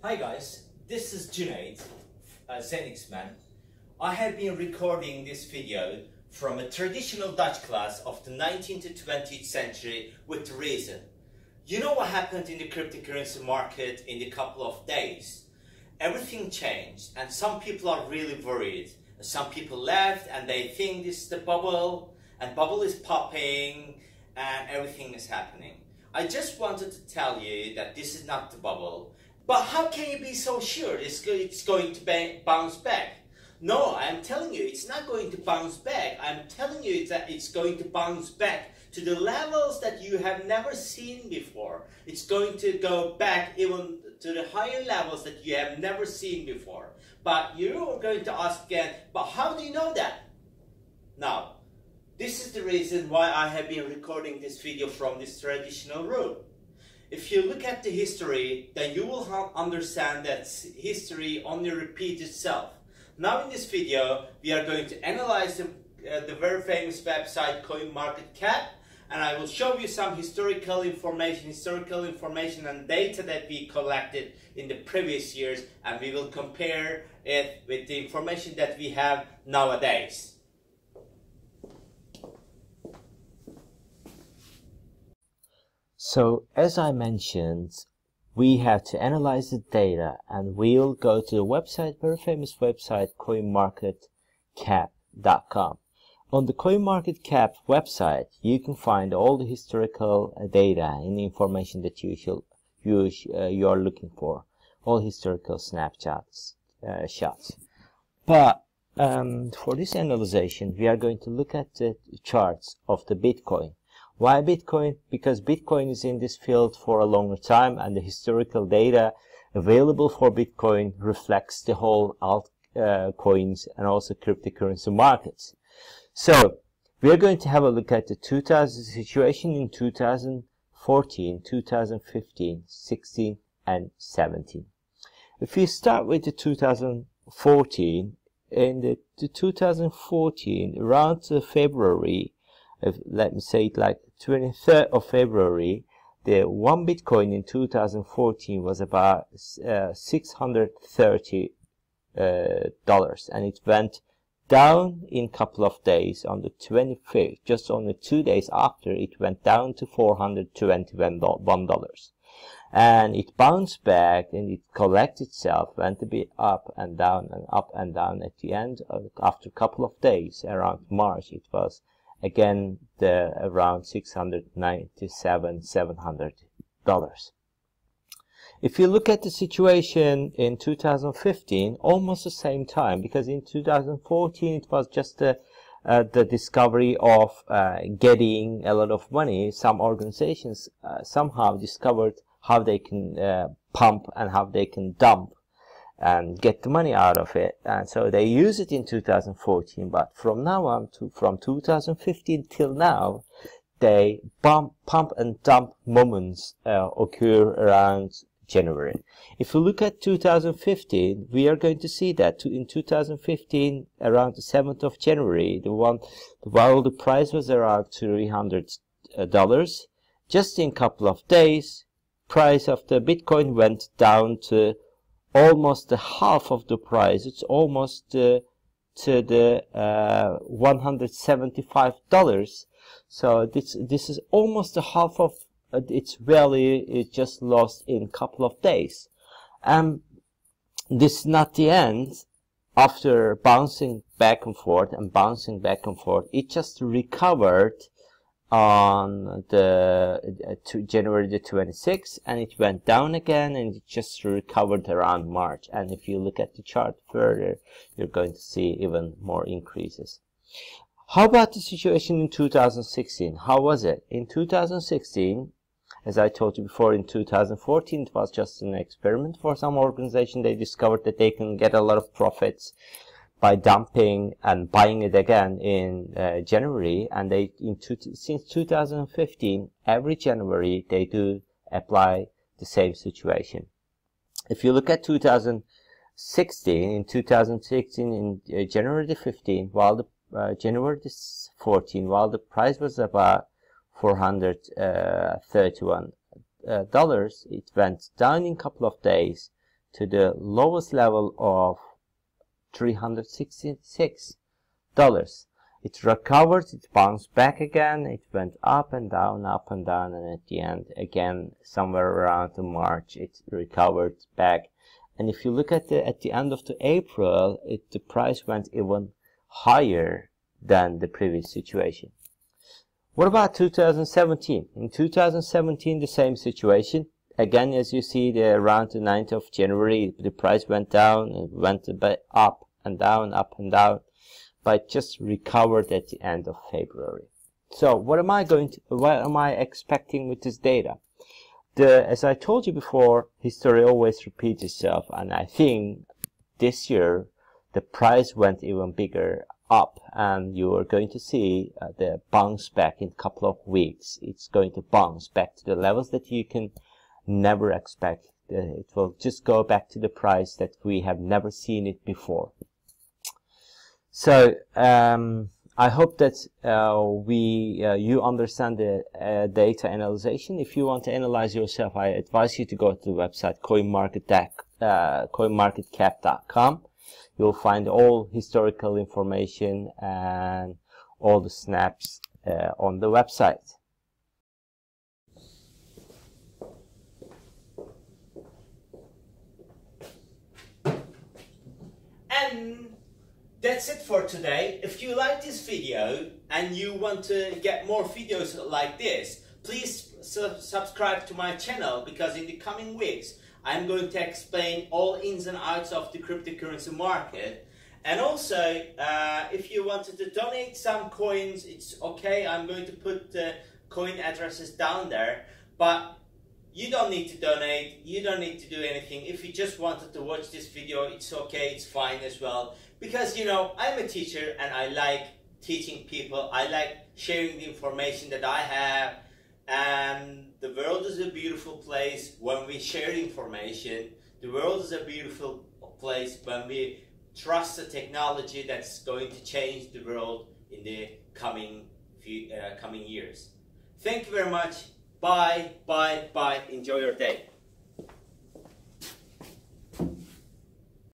Hi guys, this is Cuneyt, uh, a zenxman. I have been recording this video from a traditional Dutch class of the 19th to 20th century with reason. You know what happened in the cryptocurrency market in a couple of days? Everything changed and some people are really worried. Some people left and they think this is the bubble and bubble is popping and everything is happening. I just wanted to tell you that this is not the bubble. But how can you be so sure it's, it's going to bounce back? No, I'm telling you, it's not going to bounce back. I'm telling you that it's going to bounce back to the levels that you have never seen before. It's going to go back even to the higher levels that you have never seen before. But you're going to ask again, but how do you know that? Now, this is the reason why I have been recording this video from this traditional room. If you look at the history, then you will understand that history only repeats itself. Now in this video, we are going to analyze the, uh, the very famous website CoinMarketCap and I will show you some historical information, historical information and data that we collected in the previous years and we will compare it with the information that we have nowadays. So as I mentioned, we have to analyze the data and we'll go to the website, very famous website, coinmarketcap.com. On the CoinMarketCap website, you can find all the historical data and information that you should, you, uh, you are looking for, all historical snapshots, uh, shots. But um, for this analysis, we are going to look at the charts of the Bitcoin. Why Bitcoin? Because Bitcoin is in this field for a longer time and the historical data available for Bitcoin reflects the whole altcoins uh, and also cryptocurrency markets. So we are going to have a look at the 2000 situation in 2014, 2015, 16 and 17. If we start with the 2014, in the, the 2014, around February, if, let me say it like 23rd of February, the one Bitcoin in 2014 was about uh, 630 uh, dollars, and it went down in couple of days on the 25th, just only two days after, it went down to 421 dollars. And it bounced back and it collected itself, went a bit up and down and up and down at the end. Of, after a couple of days, around March, it was again the around 697 700 dollars. If you look at the situation in 2015 almost the same time because in 2014 it was just the uh, the discovery of uh, getting a lot of money. Some organizations uh, somehow discovered how they can uh, pump and how they can dump and get the money out of it. And so they use it in 2014, but from now on to from 2015 till now, they bump, pump and dump moments uh, occur around January. If we look at 2015, we are going to see that in 2015, around the 7th of January, the one while the price was around 300 dollars, just in a couple of days, price of the Bitcoin went down to almost half of the price. It's almost uh, to the uh, $175. So this this is almost the half of uh, its value. It just lost in a couple of days. And this is not the end. After bouncing back and forth and bouncing back and forth, it just recovered on the uh, January the 26th and it went down again and it just recovered around March. And if you look at the chart further you're going to see even more increases. How about the situation in 2016 how was it? In 2016 as I told you before in 2014 it was just an experiment for some organization. They discovered that they can get a lot of profits by dumping and buying it again in uh, January. And they in two, since 2015 every January they do apply the same situation. If you look at 2016 in 2016 in uh, January the 15 while the uh, January the 14 while the price was about 431 uh, uh, dollars it went down in a couple of days to the lowest level of $366. It recovered, it bounced back again, it went up and down, up and down, and at the end, again, somewhere around March, it recovered back. And if you look at the at the end of the April, it, the price went even higher than the previous situation. What about 2017? In 2017, the same situation. Again, as you see, the, around the 9th of January, the price went down and went up and down, up and down, but just recovered at the end of February. So what am I going to, what am I expecting with this data? The, as I told you before, history always repeats itself, and I think this year the price went even bigger up and you are going to see uh, the bounce back in a couple of weeks. It's going to bounce back to the levels that you can never expect. Uh, it will just go back to the price that we have never seen it before. So um, I hope that uh, we uh, you understand the uh, data analysis. If you want to analyze yourself, I advise you to go to the website uh, coinmarketcap.com you'll find all historical information and all the snaps uh, on the website. And that's it for today. If you like this video and you want to get more videos like this, please su subscribe to my channel because in the coming weeks I'm going to explain all ins and outs of the cryptocurrency market. And also, uh, if you wanted to donate some coins, it's okay. I'm going to put the coin addresses down there. But you don't need to donate. You don't need to do anything. If you just wanted to watch this video, it's okay. It's fine as well. Because, you know, I'm a teacher and I like teaching people. I like sharing the information that I have and the world is a beautiful place when we share information. The world is a beautiful place when we trust the technology that's going to change the world in the coming few, uh, coming years. Thank you very much. Bye, bye, bye. Enjoy your day.